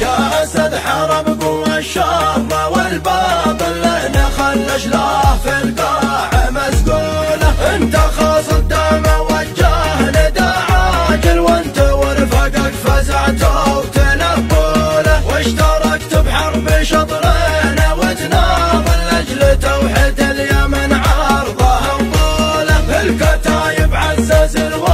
يا أسد حرم قوة الشر والباطل لنا خل اجلاه في القاع مسقولة أنت خاص الدم والجاه لدى عاجل وأنت ورفقك فزعته وتنبوله واشتركت بحرب شطرين وتناضل لأجل توحيد اليمن عرضه وطوله الكتايب عزز الوطن.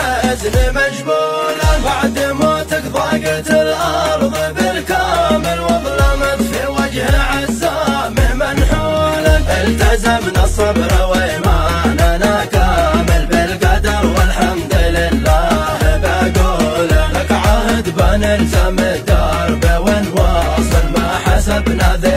الحزن مجبولة بعد موتك ضاقت الأرض بالكامل وظلمت في وجه عزام منحولة التزمنا الصبر وإيماننا كامل بالقدر والحمد لله بقول لك عهد بنلزم الدرب ونواصل ما حسبنا ذي